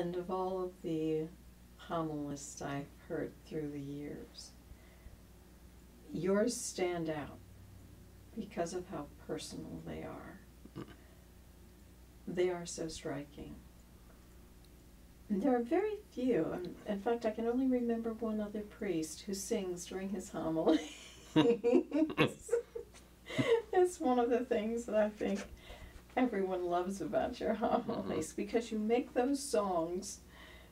And of all of the homilists I've heard through the years, yours stand out because of how personal they are. They are so striking. And there are very few. In fact, I can only remember one other priest who sings during his homily. That's one of the things that I think everyone loves about your homilies uh-huh. because you make those songs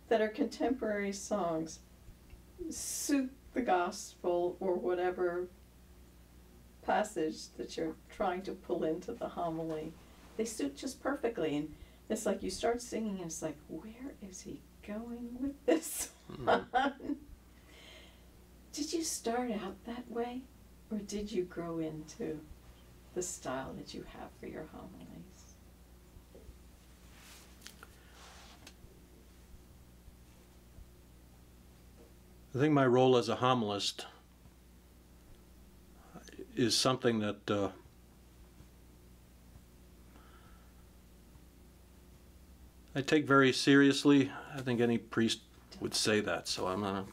that are contemporary songs suit the gospel or whatever passage that you're trying to pull into the homily. They suit just perfectly. And it's like you start singing and it's like, where is he going with this hmm. one? Did you start out that way? Or did you grow into the style that you have for your homilies? I think my role as a homilist is something that uh, I take very seriously. I think any priest would say that, so I'm not.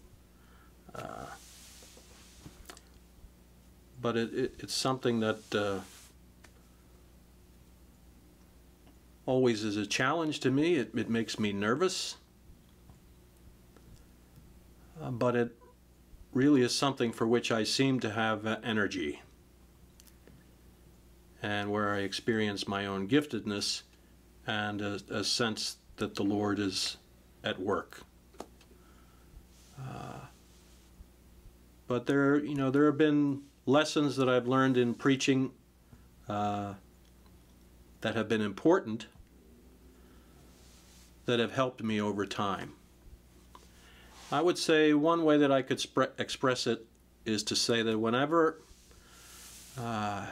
Uh, but it, it, it's something that uh, always is a challenge to me. It, it makes me nervous. But it really is something for which I seem to have uh, energy and where I experience my own giftedness and a, a sense that the Lord is at work. Uh, but there, you know, there have been lessons that I've learned in preaching uh, that have been important that have helped me over time. I would say one way that I could express it is to say that whenever uh,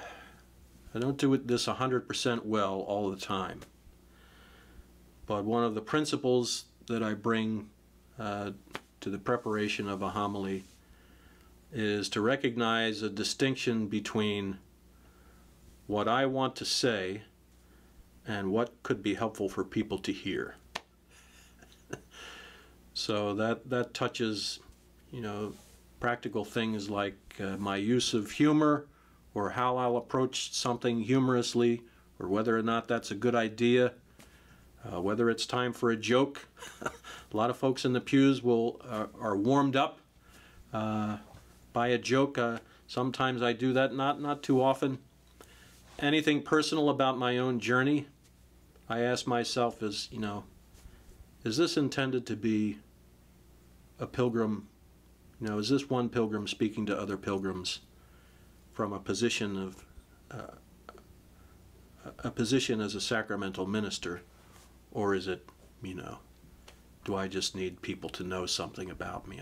I don't do it this 100% well all the time, but one of the principles that I bring uh, to the preparation of a homily is to recognize a distinction between what I want to say and what could be helpful for people to hear. So that that touches, you know, practical things like uh, my use of humor or how I'll approach something humorously or whether or not that's a good idea. Uh, whether it's time for a joke. a lot of folks in the pews will uh, are warmed up uh, by a joke. Uh, sometimes I do that, not not too often. Anything personal about my own journey, I ask myself is, you know, is this intended to be a pilgrim? You know, is this one pilgrim speaking to other pilgrims from a position of uh, a position as a sacramental minister, or is it, you know, do I just need people to know something about me?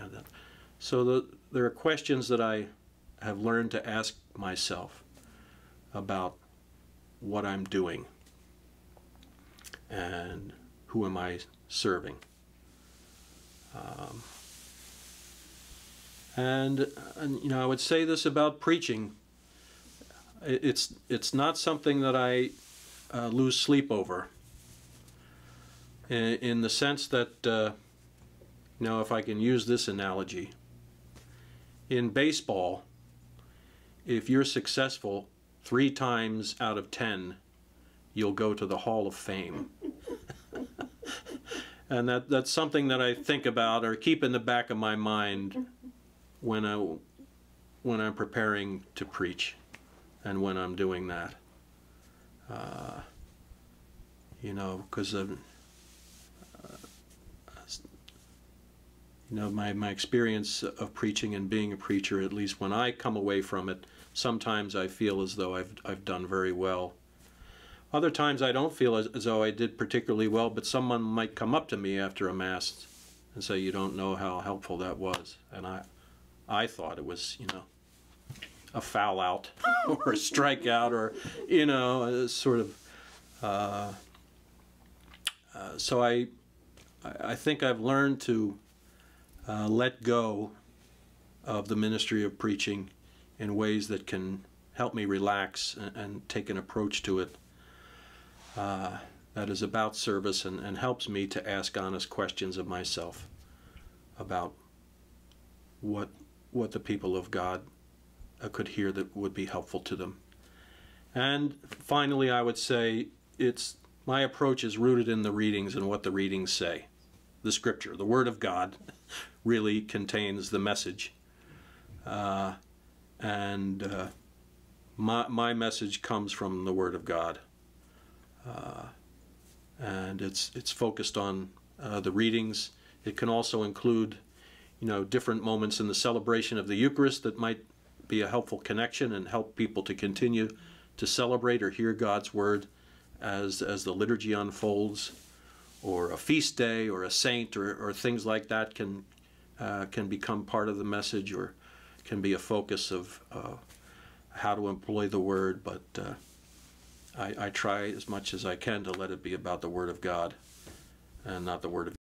So the, there are questions that I have learned to ask myself about what I'm doing and who am I serving. Um, and, and, you know, I would say this about preaching. It's it's not something that I uh, lose sleep over. In, in the sense that, uh, you know, if I can use this analogy, in baseball, if you're successful three times out of ten, you'll go to the Hall of Fame. And that that's something that I think about or keep in the back of my mind when I when I'm preparing to preach and when I'm doing that. Uh, you know, because of uh, you know my my experience of preaching and being a preacher. At least when I come away from it, sometimes I feel as though I've I've done very well other times I don't feel as, as, though I did particularly well, but someone might come up to me after a mass and say, "You don't know how helpful that was," and I, I thought it was, you know, a foul out or a strikeout or, you know, sort of. Uh, uh, so I, I think I've learned to uh, let go of the ministry of preaching in ways that can help me relax and, and take an approach to it uh, that is about service and, and helps me to ask honest questions of myself about what what the people of God uh, could hear that would be helpful to them. And finally, I would say it's my approach is rooted in the readings and what the readings say. The Scripture, the Word of God, really contains the message, uh, and uh, my my message comes from the Word of God, and it's it's focused on uh, the readings. It can also include, you know, different moments in the celebration of the Eucharist that might be a helpful connection and help people to continue to celebrate or hear God's Word as as the liturgy unfolds, or a feast day or a saint or, or things like that can uh, can become part of the message or can be a focus of uh, how to employ the word. But uh, I, I try as much as I can to let it be about the Word of God and not the Word of